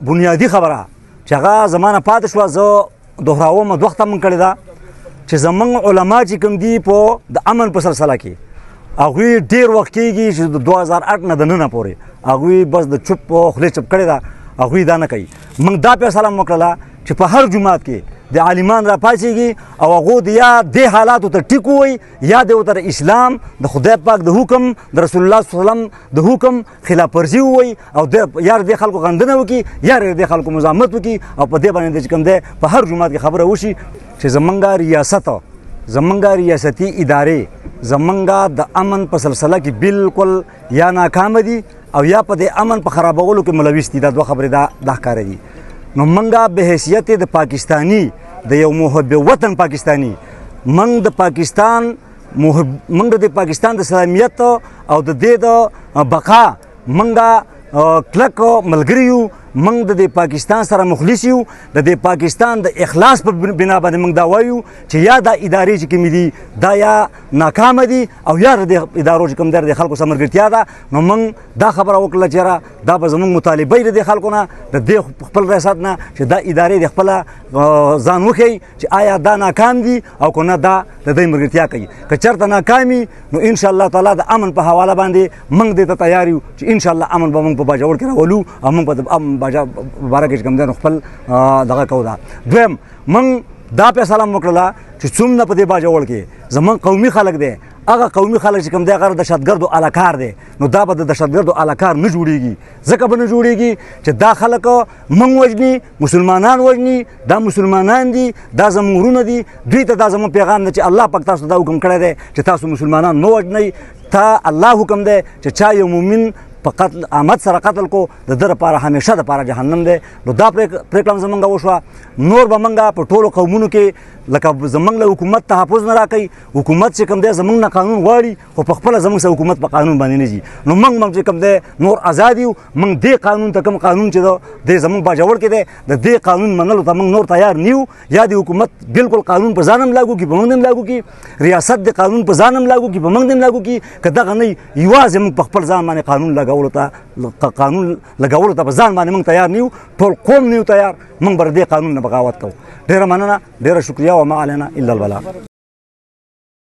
بنیادی خبره چې هغه زمانه پاتې شو زه دوهراوم دوه وخت من کړی دا چې زمنګ علما چې کوم دی په د امن په سلسله کې هغه ډیر وخت کېږي چې 2008 نه د نن پورې هغه بس د چپ خله چپ کړی دا هغه دا نه کوي موږ دا په سلام وکړه چې په هر جمعات کې د عالمان را پاسيږي او هغه د یا د حالاتو ته ټیکوي یا د تر اسلام د خدای پاک د حکم د رسول الله صلی الله علیه وسلم د حکم خلاف ورزي وي او د یار د خلکو غندنه وکي یار د خلکو مزاحمت وکي او په دې باندې چې کوم ده په هر جمعات کې خبره وشي چې زمونږه ریاست زمونږه ریاستي ادارې زمونږه د امن په سلسله کې بالکل یا ناکام دي او یا په دې امن په خرابولو کې ملوث دي دا دوه خبرې دا د ښکار دي نو مونږه به حیثیت د پاکستانی د یو محب وطن پاکستانی من د پاکستان موږ د پاکستان د سلاميت او د دې د بقا موږ کلک ملګری یو موږ د دې پاکستان سره مخلص یو د دې پاکستان د اخلاص په بنا باندې موږ دا وایو چې یا دا ادارې چې کوم دي دا یا ناکام دي او یا د ادارو چې کوم در د خلکو سره مرګتیا ده نو موږ دا خبره وکړه چې را دا به زموږ مطالبه لري د خلکو نه د دې خپل ریاست نه چې دا ادارې د خپل ځان وخی چې آیا دا ناکام دي او کنه دا د دې مرګتیا کوي که چرته ناکامي نو ان شاء الله تعالی د امن په حواله باندې موږ دې ته تیار یو چې ان شاء الله امن به موږ په باجوړ کې راولو او موږ په امن باجا بارګش کوم دن خپل دغه کو دا دویم موږ دا په سلام وکړه چې څومره په دې باجوړ کې زمون قومي خلک دي هغه قومي خلک چې کوم دی هغه دهشتګردو علاکار دی نو دا به د دهشتګردو علاکار نه جوړیږي ځکه به نه جوړیږي چې دا خلک منګ وجني مسلمانان وجني دا مسلمانان دي دا زموږ ورونه دي دوی ته دا زموږ پیغام دی چې الله پاک تاسو دا حکم کړی دی چې تاسو مسلمانان مو وجنئ تا الله حکم دی چې چا یو مؤمن په قتل احمد سره قتل کو د در لپاره همیشه د لپاره جهنم دی نو دا پریکړه زمونږ وشوه نور به مونږه په ټولو قومونو کې لکه زمونږ له حکومت تحفظ نه راکړي حکومت چې کوم دی زمونږ نه قانون غواړي خو په خپل زموږ سره حکومت په قانون باندې نه دي نو موږ موږ چې کوم دی نور آزاد یو موږ دې قانون ته کوم قانون چې د زموږ باجوړ کې دی د دې قانون منلو ته موږ نور تیار نیو یا د حکومت بالکل قانون په ځانم لاګو کې په موږ هم لاګو کې ریاست د قانون په ځانم لاګو کې په موږ هم لاګو کې که دغه نه یوازې موږ په خپل ځان باندې قانون لګولو ته قانون لګولو ته په ځان باندې موږ تیار نیو ټول قوم نیو تیار موږ بر دې قانون نه بغاوت کوو ډېره مننه ډېره شکریا وما علينا الا البلاغ